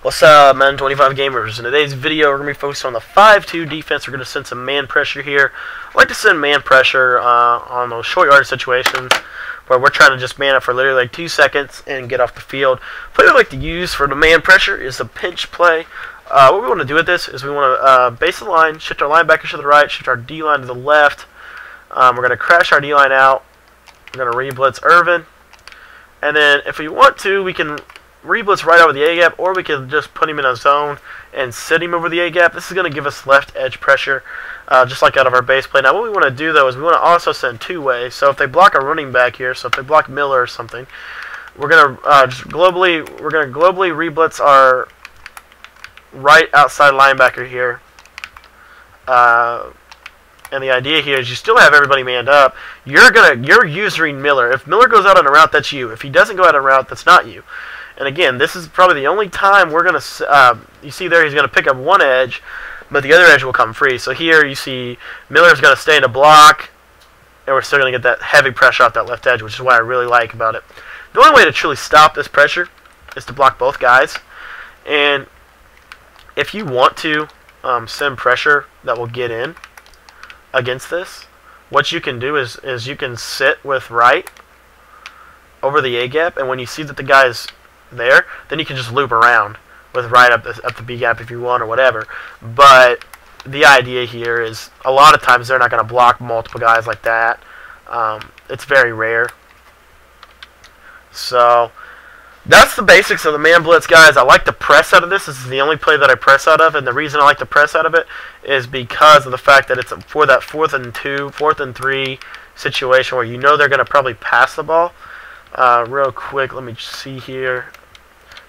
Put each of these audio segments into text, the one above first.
What's up, Madden 25 gamers. In today's video, we're going to be focused on the 5-2 defense. We're going to send some man pressure here. I like to send man pressure uh, on those short yard situations where we're trying to just man up for literally like two seconds and get off the field. Play we like to use for the man pressure is the pinch play. Uh, what we want to do with this is we want to uh, base the line, shift our linebackers to the right, shift our D line to the left. Um, we're going to crash our D line out. We're going to re-blitz Irvin. And then if we want to, we can reblitz Wright over the A gap, or we can just put him in a zone and sit him over the A gap. This is going to give us left edge pressure, uh, just like out of our base play. Now, what we want to do though is we want to also send two way. So if they block a running back here, so if they block Miller or something, we're going to uh, globally we're going to globally reblitz our right outside linebacker here. Uh, and the idea here is you still have everybody manned up. You're gonna you're using Miller. If Miller goes out on a route, that's you. If he doesn't go out on a route, that's not you. And again, this is probably the only time we're going to, uh, you see there he's going to pick up one edge, but the other edge will come free. So here you see Miller's to stay in a block, and we're still to get that heavy pressure off that left edge, which is what I really like about it. The only way to truly stop this pressure is to block both guys. And if you want to um, send pressure that will get in against this, what you can do is, is you can sit with Wright over the A gap, and when you see that the guy is there, then you can just loop around with Wright up the, up the B gap if you want or whatever. But the idea here is a lot of times they're not going to block multiple guys like that. Um, it's very rare. So that's the basics of the man blitz, guys. I like to press out of this. This is the only play that I press out of, and the reason I like to press out of it is because of the fact that it's for that fourth and two, fourth and three situation where you know they're going to probably pass the ball. Uh, real quick, let me see here.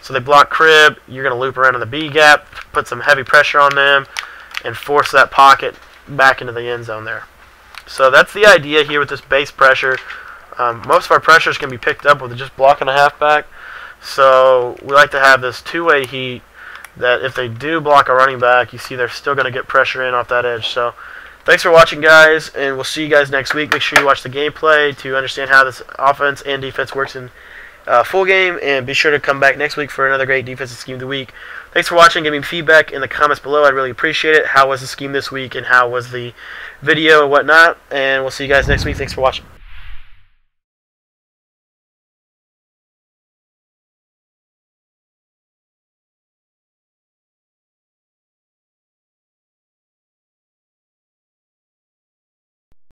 So they block crib. You're going to loop around in the B gap, put some heavy pressure on them, and force that pocket back into the end zone there. So that's the idea here with this base pressure. Um, most of our pressures can be picked up with just blocking a halfback. So we like to have this two-way heat that if they do block a running back, you see they're still going to get pressure in off that edge. So thanks for watching, guys, and we'll see you guys next week. Make sure you watch the gameplay to understand how this offense and defense works in uh, full game, and be sure to come back next week for another great defensive scheme of the week. Thanks for watching. Give me feedback in the comments below. I'd really appreciate it. How was the scheme this week, and how was the video and whatnot? And we'll see you guys next week. Thanks for watching.